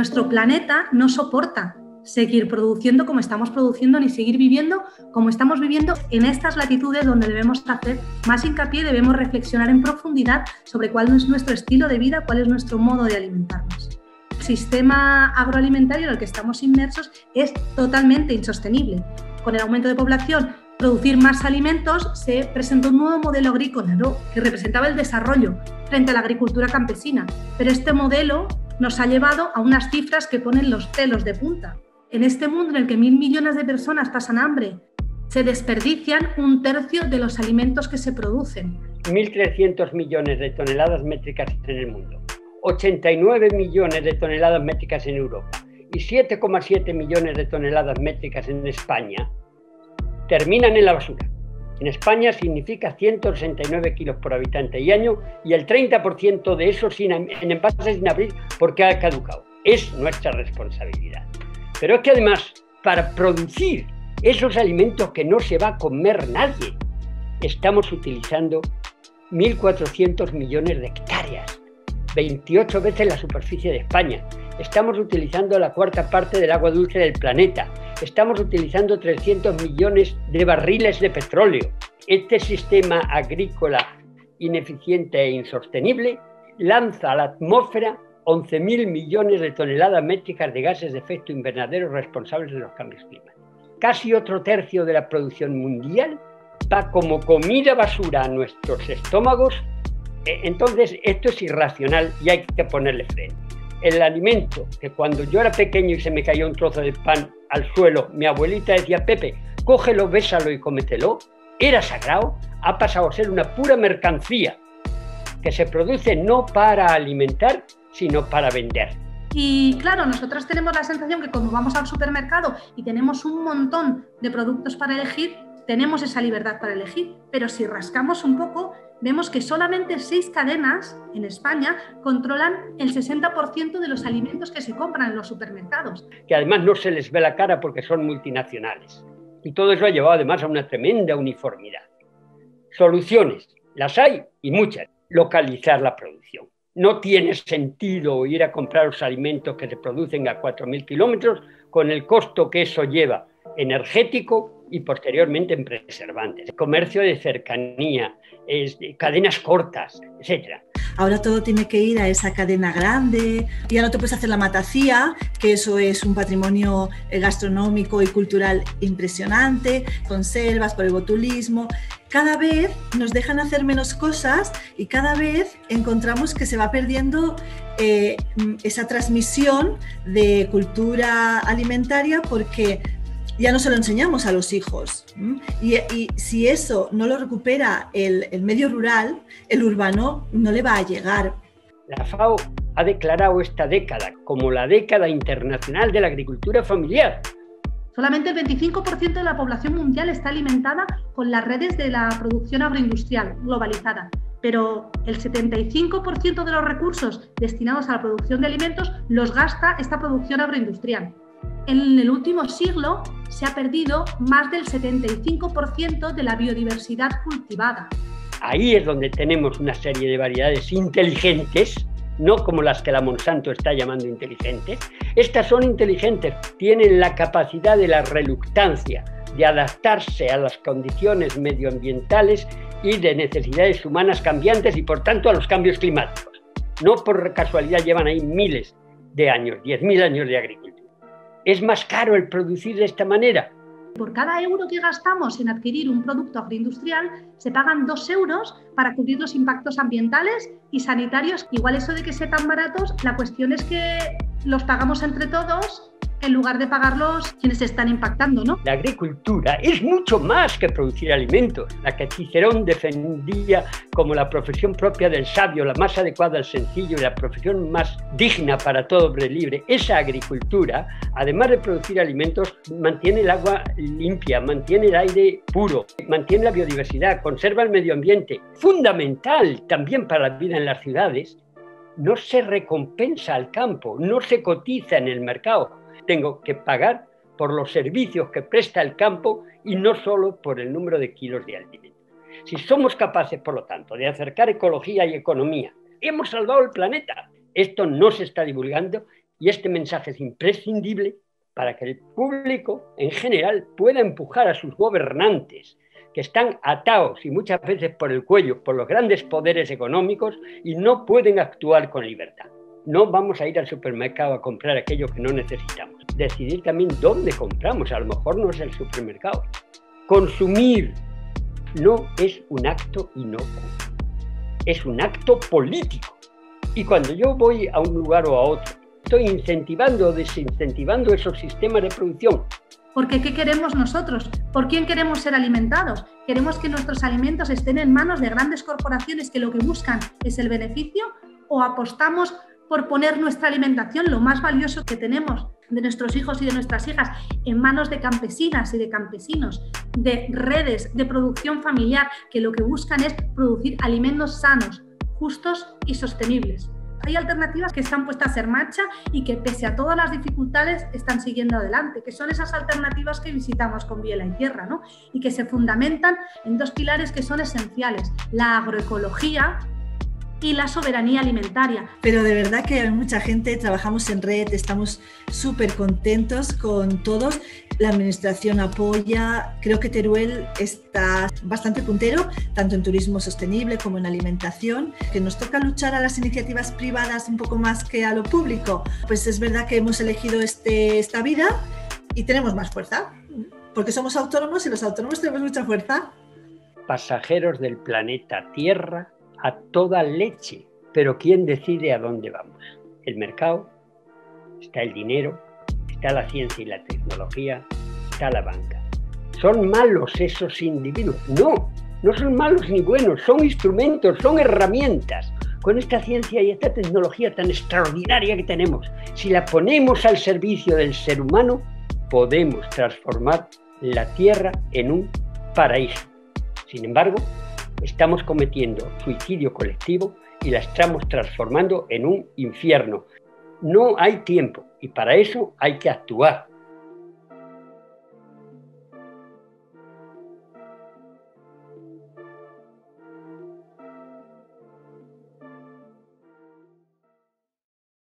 nuestro planeta no soporta seguir produciendo como estamos produciendo ni seguir viviendo como estamos viviendo en estas latitudes donde debemos hacer más hincapié, debemos reflexionar en profundidad sobre cuál es nuestro estilo de vida, cuál es nuestro modo de alimentarnos. El sistema agroalimentario en el que estamos inmersos es totalmente insostenible. Con el aumento de población, producir más alimentos, se presentó un nuevo modelo agrícola que representaba el desarrollo frente a la agricultura campesina. Pero este modelo nos ha llevado a unas cifras que ponen los pelos de punta. En este mundo en el que mil millones de personas pasan hambre, se desperdician un tercio de los alimentos que se producen. 1.300 millones de toneladas métricas en el mundo, 89 millones de toneladas métricas en Europa y 7,7 millones de toneladas métricas en España terminan en la basura. En España significa 169 kilos por habitante y año y el 30% de eso sin, en envases sin abrir porque ha caducado. Es nuestra responsabilidad. Pero es que además, para producir esos alimentos que no se va a comer nadie, estamos utilizando 1.400 millones de hectáreas, 28 veces la superficie de España. Estamos utilizando la cuarta parte del agua dulce del planeta estamos utilizando 300 millones de barriles de petróleo. Este sistema agrícola ineficiente e insostenible lanza a la atmósfera 11.000 millones de toneladas métricas de gases de efecto invernadero responsables de los cambios climáticos. Casi otro tercio de la producción mundial va como comida basura a nuestros estómagos. E, entonces, esto es irracional y hay que ponerle freno. El alimento que cuando yo era pequeño y se me cayó un trozo de pan al suelo, mi abuelita decía, Pepe, cógelo, bésalo y cómetelo, era sagrado, ha pasado a ser una pura mercancía que se produce no para alimentar, sino para vender. Y claro, nosotros tenemos la sensación que como vamos al supermercado y tenemos un montón de productos para elegir, tenemos esa libertad para elegir, pero si rascamos un poco, vemos que solamente seis cadenas en España controlan el 60% de los alimentos que se compran en los supermercados. Que además no se les ve la cara porque son multinacionales. Y todo eso ha llevado además a una tremenda uniformidad. Soluciones, las hay y muchas. Localizar la producción. No tiene sentido ir a comprar los alimentos que se producen a 4.000 kilómetros con el costo que eso lleva energético y posteriormente en preservantes. Comercio de cercanía, cadenas cortas, etc. Ahora todo tiene que ir a esa cadena grande, ya no te puedes hacer la matacía, que eso es un patrimonio eh, gastronómico y cultural impresionante, conservas por el botulismo. Cada vez nos dejan hacer menos cosas y cada vez encontramos que se va perdiendo eh, esa transmisión de cultura alimentaria porque ya no se lo enseñamos a los hijos. Y, si eso no lo recupera el, el, medio rural, el urbano no le va a llegar. La FAO ha declarado esta década como la década internacional de la agricultura familiar. Solamente el 25% de la población mundial está alimentada con las redes de la producción agroindustrial globalizada, pero el 75% de los recursos destinados a la producción de alimentos los gasta esta producción agroindustrial en el último siglo se ha perdido más del 75% de la biodiversidad cultivada. Ahí es donde tenemos una serie de variedades inteligentes, no como las que la Monsanto está llamando inteligentes. Estas son inteligentes, tienen la capacidad de la reluctancia, de adaptarse a las condiciones medioambientales y de necesidades humanas cambiantes y por tanto a los cambios climáticos. No por casualidad llevan ahí miles de años, 10.000 años de agricultura es más caro el producir de esta manera. Por cada euro que gastamos en adquirir un producto agroindustrial, se pagan dos euros para cubrir los impactos ambientales y sanitarios. Igual eso de que sean tan baratos, la cuestión es que los pagamos entre todos en lugar de pagarlos quienes están impactando, ¿no? La agricultura es mucho más que producir alimentos, la que Cicerón defendía como la profesión propia del sabio, la más adecuada al sencillo y la profesión más digna para todo hombre libre. Esa agricultura, además de producir alimentos, mantiene el agua limpia, mantiene el aire puro, mantiene la biodiversidad, conserva el medio ambiente. Fundamental también para la vida en las ciudades, no se recompensa al campo, no se cotiza en el mercado tengo que pagar por los servicios que presta el campo y no solo por el número de kilos de alimento. Si somos capaces, por lo tanto, de acercar ecología y economía, hemos salvado el planeta. Esto no se está divulgando Y este mensaje es imprescindible para que el público en general pueda empujar a sus gobernantes, que están atados y muchas veces por el cuello por los grandes poderes económicos y no pueden actuar con libertad. No vamos a ir al supermercado a comprar aquello que no necesitamos. Decidir también dónde compramos, a lo mejor no es el supermercado. Consumir no es un acto inocuo, es un acto político. Y cuando yo voy a un lugar o a otro, estoy incentivando o desincentivando esos sistemas de producción. Porque ¿qué queremos nosotros? ¿Por quién queremos ser alimentados? ¿Queremos que nuestros alimentos estén en manos de grandes corporaciones que lo que buscan es el beneficio? ¿O apostamos por poner nuestra alimentación, lo más valioso que tenemos de nuestros hijos y de nuestras hijas, en manos de campesinas y de campesinos, de redes de producción familiar que lo que buscan es producir alimentos sanos, justos y sostenibles. Hay alternativas que están puestas en marcha y que pese a todas las dificultades están siguiendo adelante, que son esas alternativas que visitamos con Biela y Tierra, ¿no? Y que se fundamentan en dos pilares que son esenciales, la agroecología y la soberanía alimentaria. Pero de verdad que hay mucha gente, trabajamos en red, estamos súper contentos con todos. La administración apoya, creo que Teruel está bastante puntero, tanto en turismo sostenible como en alimentación, que nos toca luchar a las iniciativas privadas un poco más que a lo público. Pues es verdad que hemos elegido este, esta vida y tenemos más fuerza, porque somos autónomos y los autónomos tenemos mucha fuerza. Pasajeros del planeta Tierra a toda leche. Pero ¿quién decide a dónde vamos? El mercado, está el dinero, está la ciencia y la tecnología, está la banca. ¿Son malos esos individuos? No, no son malos ni buenos, son instrumentos, son herramientas. Con esta ciencia y esta tecnología tan extraordinaria que tenemos, si la ponemos al servicio del ser humano, podemos transformar la Tierra en un paraíso. Sin embargo, estamos cometiendo suicidio colectivo y la estamos transformando en un infierno. No hay tiempo y para eso hay que actuar.